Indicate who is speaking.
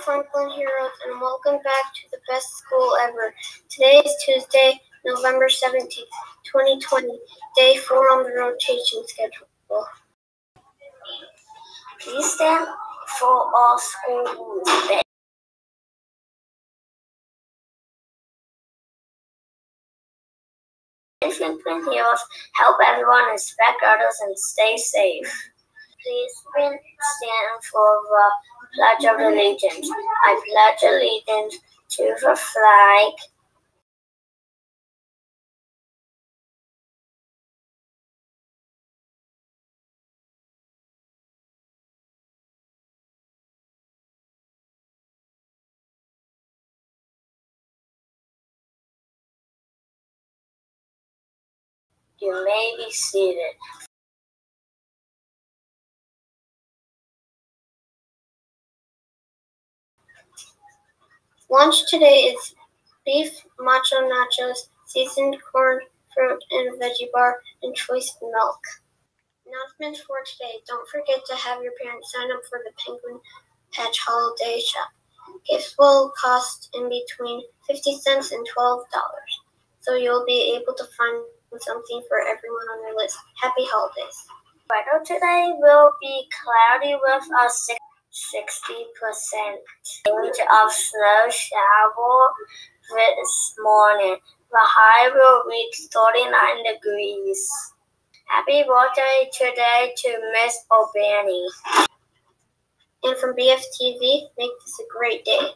Speaker 1: Franklin Heroes, and welcome back to the best school ever. Today is Tuesday, November 17th, 2020, day four on the rotation schedule.
Speaker 2: Please stand for all school rules. Franklin Heroes help everyone respect others and stay safe. Please stand for the Pledge of Allegiance. I pledge allegiance to the flag You may be seated.
Speaker 1: Lunch today is beef macho nachos, seasoned corn, fruit and veggie bar, and choice milk. Announcements for today. Don't forget to have your parents sign up for the Penguin Patch Holiday Shop. Gifts will cost in between 50 cents and $12, so you'll be able to find something for everyone on your list. Happy holidays.
Speaker 2: Weather today will be cloudy with a 60% chance of snow shower this morning. The high will reach 39 degrees. Happy birthday today to Miss O'Banny.
Speaker 1: And from BFTV, make this a great day.